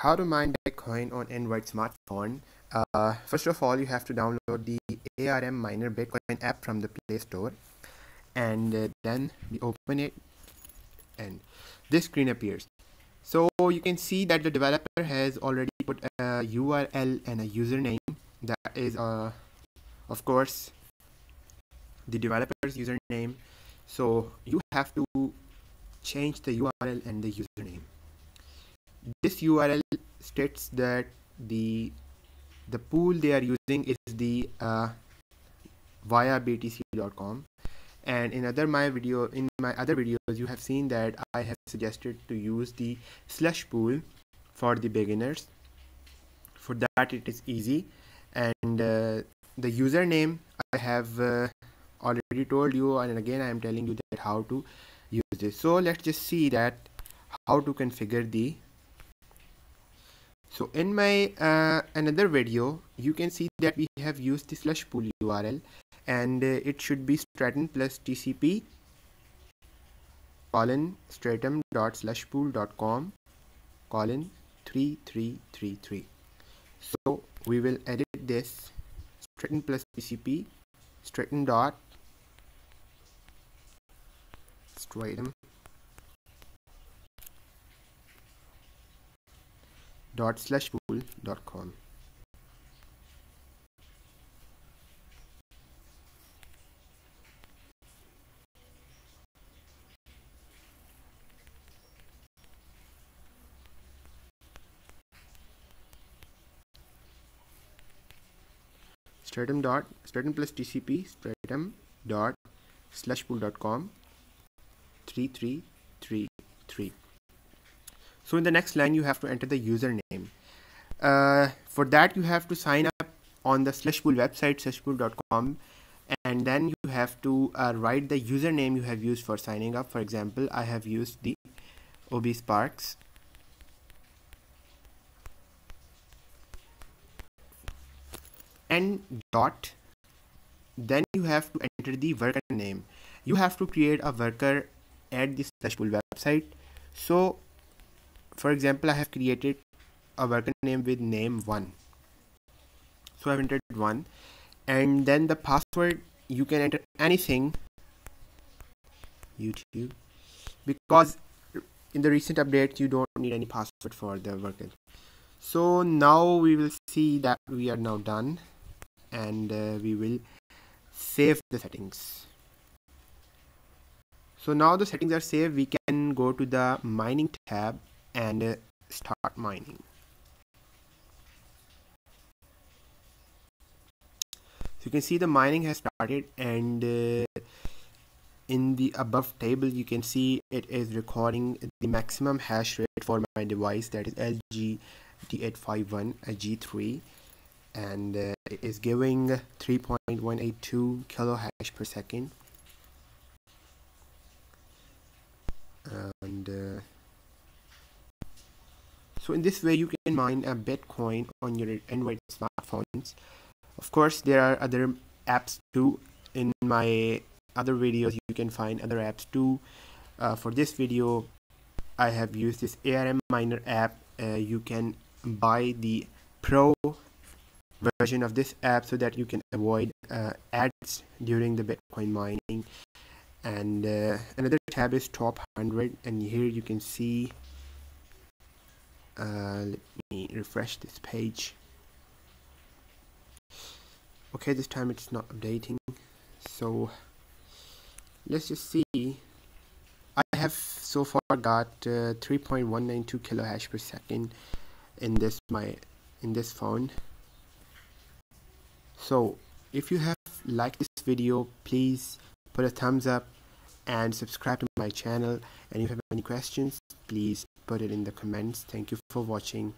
how to mine Bitcoin on Android smartphone. Uh, first of all, you have to download the ARM Miner Bitcoin app from the Play Store, and uh, then we open it, and this screen appears. So you can see that the developer has already put a URL and a username. That is, uh, of course, the developer's username. So you have to change the URL and the username this URL states that the the pool they are using is the uh, via btc.com and in other my video in my other videos you have seen that I have suggested to use the slush pool for the beginners. For that it is easy. And uh, the username I have uh, already told you and again I am telling you that how to use this. So let's just see that how to configure the so in my uh, another video you can see that we have used the slush pool url and uh, it should be stratum plus tcp colon stratum dot slush pool dot com colon 3333 so we will edit this stratum plus tcp stratum dot stratum dot slash pool dot com. Stratum dot stratum plus tcp stratum dot slash pool dot com 3333 so in the next line you have to enter the username. Uh, for that you have to sign up on the slushpool website slushpool.com and then you have to uh, write the username you have used for signing up. For example I have used the OB Sparks. And dot then you have to enter the worker name. You have to create a worker at the slushpool website. So for example I have created a worker name with name 1 so I've entered 1 and then the password you can enter anything. YouTube. Because in the recent update you don't need any password for the worker. So now we will see that we are now done. And uh, we will save the settings. So now the settings are saved. We can go to the mining tab and start mining. So you can see the mining has started and uh, in the above table you can see it is recording the maximum hash rate for my device that is LG D851 G3 and uh, it is giving 3.182 kilo hash per second and uh, so in this way you can mine a bitcoin on your android smartphones. Of course there are other apps too. In my other videos you can find other apps too. Uh, for this video I have used this ARM miner app. Uh, you can buy the pro version of this app so that you can avoid uh, ads during the bitcoin mining. And uh, another tab is top 100 and here you can see uh, let me refresh this page. Okay this time it's not updating. So let's just see. I have so far got uh, 3.192 kilo hash per second in this my in this phone. So if you have liked this video please put a thumbs up and subscribe to my channel. And if you have any questions please put it in the comments. Thank you for watching